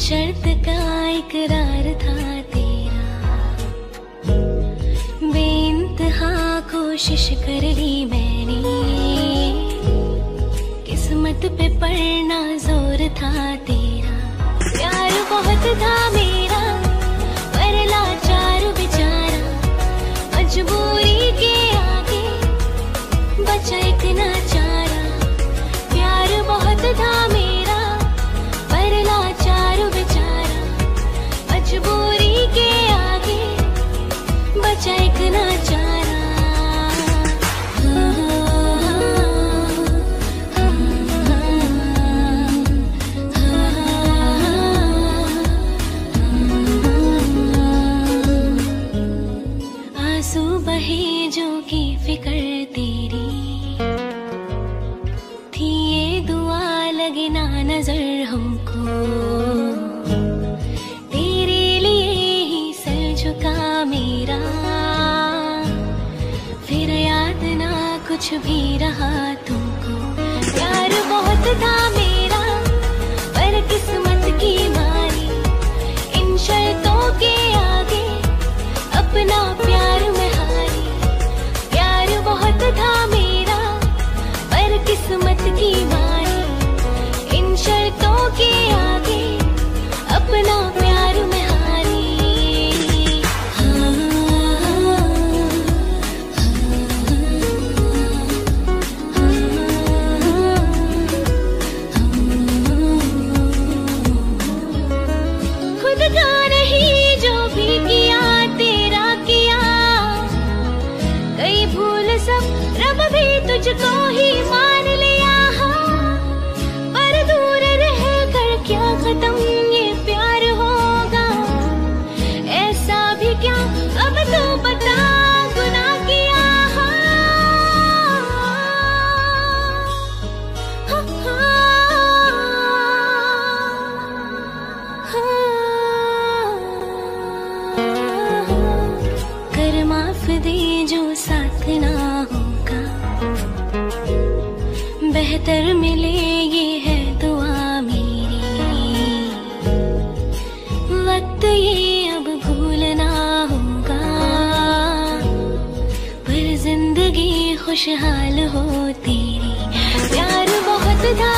शर्त का इकरार था। कोशिश कर ली मैंने। किस्मत पे पड़ना ज़ोर था तेरा। प्यार बहुत था मेरा। आँसू जो की फ़िक्र तेरी। थी ये दुआ, लगे ना नज़र हमको। तेरे लिए ही सर झुका मेरा। फिर याद ना कुछ भी रहा तुमको। प्यार बहुत था मेरा। रब भी तुझको ही मान लिया हाँ। पर दूर रह कर क्या खत्म ये प्यार होगा ऐसा भी क्या अब तो बता गुनाह किया हाँ। हाँ, हाँ। कर माफ़ दे जो साथ ना होगा बेहतर मिले ये है दुआ मेरी। वक्त ये अब भूलना होगा, पर ज़िंदगी खुशहाल हो तेरी। प्यार बहुत था